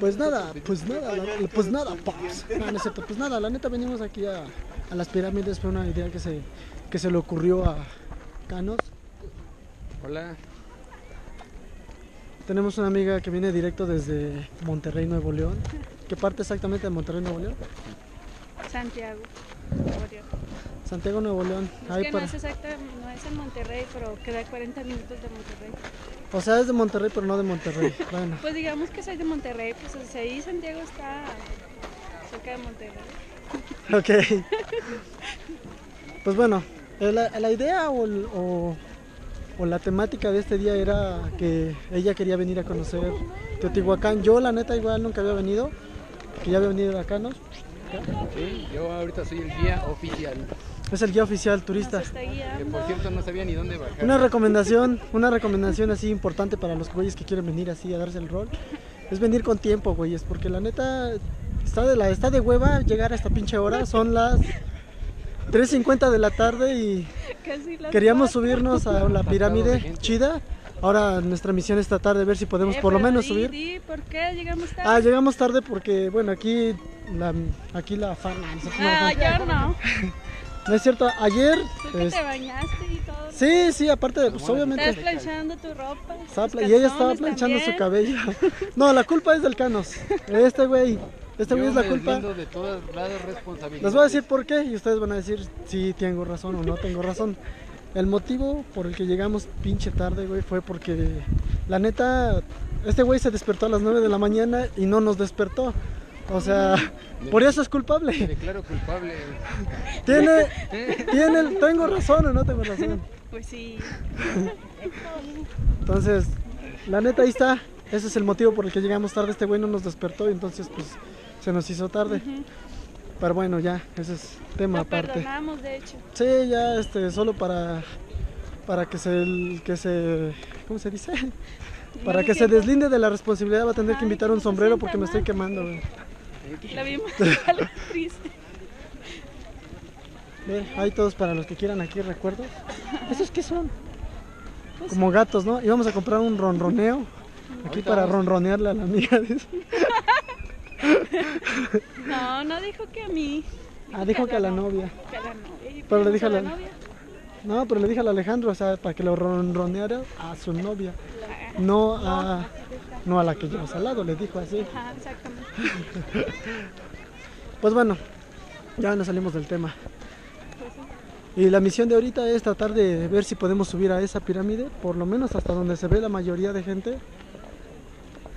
Pues nada, pues nada, la- pues nada, paps. No, no es cierto, pues nada, la neta venimos aquí a, a las pirámides, fue una idea que se, que se le ocurrió a Canos. Hola. Tenemos una amiga que viene directo desde Monterrey, Nuevo León. ¿Qué parte exactamente de Monterrey, Nuevo León? Santiago. Oriol. Santiago, Nuevo León. Es Ahí que para- no es exacta, no es en Monterrey, pero queda 40 minutos de Monterrey. O sea, es de Monterrey, pero no de Monterrey. Bueno, Pues digamos que soy de Monterrey, pues o sea, ahí Santiago está cerca de Monterrey. ok. Pues bueno, eh, la, la idea o, el- o- o la temática de este día era que ella quería venir a conocer Teotihuacán. Yo, la neta, igual nunca había venido, que ya había venido acá, ¿no? Sí, yo ahorita soy el guía oficial. Es el guía oficial turista. Nos está Que por cierto no sabía ni dónde bajar. Una recomendación, una recomendación así importante para los güeyes que quieren venir así a darse el rol, es venir con tiempo, güeyes, porque la neta está de la está de hueva llegar a esta pinche hora, son las 3.50 de la tarde y queríamos cuatro. subirnos a la de pirámide chida. Ahora nuestra misión es tratar de ver si podemos Eh, por lo menos di, subir. di, ¿Por qué llegamos tarde? Ah, llegamos tarde porque bueno, aquí la aquí la fan, no, no, no, Ah, yo no. No es cierto, ayer Tú que es- te bañaste y todo. Sí, sí, aparte de pues Estás obviamente planchando tu ropa. Estaba y ella estaba planchando su también. cabello. No, la culpa es del Canos. Este güey, este güey es la me culpa. de todas las responsabilidades. Les voy a decir por qué y ustedes van a decir si tengo razón o no tengo razón. El motivo por el que llegamos pinche tarde, güey, fue porque la neta, este güey se despertó a las 9 de la mañana y no nos despertó. O sea, por eso es Me culpable. declaro culpable. Tiene, tiene, el- tengo razón o no tengo razón. Pues sí. Entonces, la neta ahí está. Ese es el motivo por el que llegamos tarde. Este güey no nos despertó y entonces pues se nos hizo tarde. Pero bueno, ya, ese es tema Lo aparte. perdonamos, de hecho. Sí, ya este solo para para que se que se ¿cómo se dice? Para que se deslinde de la responsabilidad va a tener que invitar un sombrero porque me estoy quemando, güey. La vimos triste. Hay todos para los que quieran aquí recuerdos. ¿Esos qué son? Como gatos, ¿no? Íbamos a comprar un ronroneo. Aquí para vamos. ronronearle a la amiga. dice. No, no dijo que a mí. Ah, dijo que a la novia. Que a la novia. ¿Y Pero le dije a la- novia. No, pero le dije al Alejandro, o sea, para que lo ronroneara a su novia. No a, no a la que llevas al lado, le dijo así. Ajá, exactamente. Pues bueno, ya nos salimos del tema. Pues. Y la misión de ahorita es tratar de ver si podemos subir a esa pirámide, por lo menos hasta donde se ve la mayoría de gente,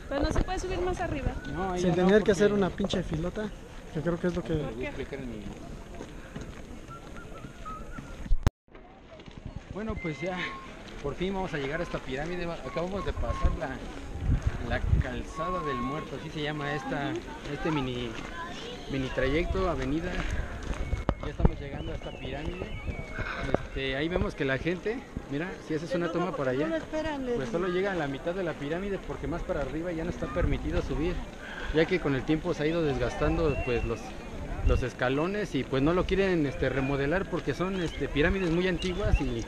Pues no se puede subir más arriba. No, ahí sin no, tener que hacer una pinche filota, que creo que es lo que... Lo voy a explicar en mi- Bueno, pues ya, por fin vamos a llegar a esta pirámide. Acabamos de pasar la, calzada del muerto, así se llama esta, este mini, mini trayecto, avenida. Ya estamos llegando a esta pirámide. Este, ahí vemos que la gente, mira, si haces una toma por allá, pues solo llega a la mitad de la pirámide porque más para arriba ya no está permitido subir, ya que con el tiempo se ha ido desgastando pues los, los escalones y pues no lo quieren este, remodelar porque son este, pirámides muy antiguas y, y,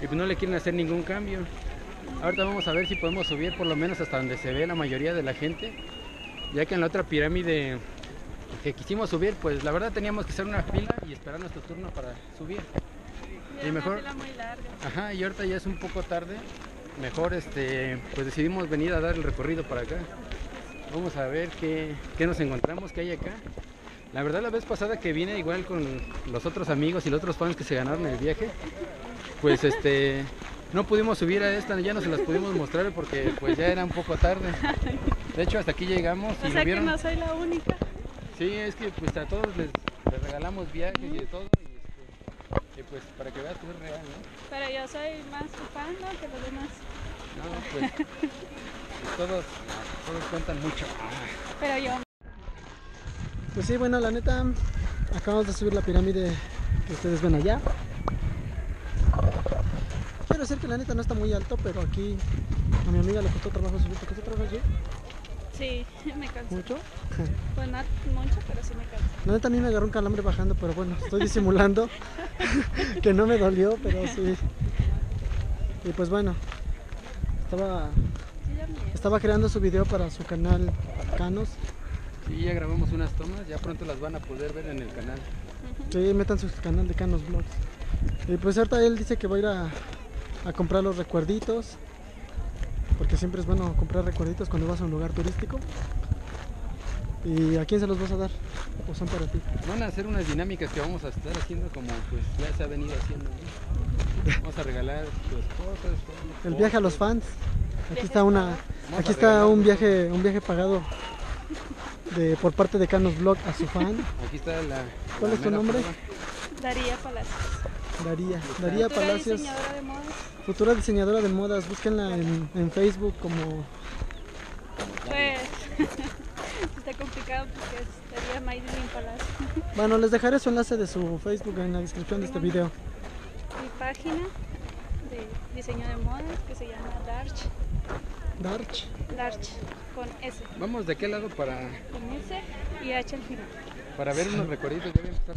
pues no le quieren hacer ningún cambio. Ahorita vamos a ver si podemos subir por lo menos hasta donde se ve la mayoría de la gente, ya que en la otra pirámide que quisimos subir, pues la verdad teníamos que hacer una fila y esperar nuestro turno para subir. Y una mejor- fila muy larga. Ajá, y ahorita ya es un poco tarde. Mejor este, pues decidimos venir a dar el recorrido para acá. Vamos a ver qué, qué nos encontramos, qué hay acá. La verdad la vez pasada que vine igual con los otros amigos y los otros fans que se ganaron el viaje, pues este no pudimos subir a esta, ya no se las pudimos mostrar porque pues ya era un poco tarde. De hecho hasta aquí llegamos y O lo sea que vieron. no soy la única. Sí, es que pues a todos les, les regalamos viajes y de todo y, este, y, pues para que veas que es real, ¿no? Pero yo soy más tu fan, ¿no? Que los demás. No, pues, pues todos, todos cuentan mucho. Pero yo. Pues sí, bueno, la neta, acabamos de subir la pirámide que ustedes ven allá. Quiero decir que la neta no está muy alto, pero aquí a mi amiga le costó trabajo subir. ¿Te costó trabajo subir? Sí, me canso. ¿Mucho? Pues no mucho, pero sí me canso. La neta a mí me agarró un calambre bajando, pero bueno, estoy disimulando que no me dolió, pero sí. Y pues bueno, estaba, estaba creando su video para su canal Canos. Sí, ya grabamos unas tomas, ya pronto las van a poder ver en el canal. Sí, metan su canal de Canos Vlogs. Y pues ahorita él dice que va a ir a, a comprar los recuerditos. Porque siempre es bueno comprar recuerditos cuando vas a un lugar turístico. ¿Y a quién se los vas a dar? ¿O son para ti? Van a hacer unas dinámicas que vamos a estar haciendo como pues ya se ha venido haciendo. ¿no? Vamos a regalar tus cosas. El viaje a los fans. Aquí está una, aquí está un viaje, un viaje pagado de por parte de Canos Vlog a su fan, Aquí está la. ¿Cuál la es tu nombre? Daría Palacios. Daría, Daría Futura Palacios, diseñadora de modas. futura diseñadora de modas. Búsquenla en, en Facebook como Pues está complicado porque es Daría Maidlin Palacios. Bueno, les dejaré su enlace de su Facebook en la descripción de este video. Mi página de diseño de modas que se llama Darch. Darch. Darch con S. Vamos de qué lado para, Con S y H al final. para ver unos recuerditos. Ya voy a empezar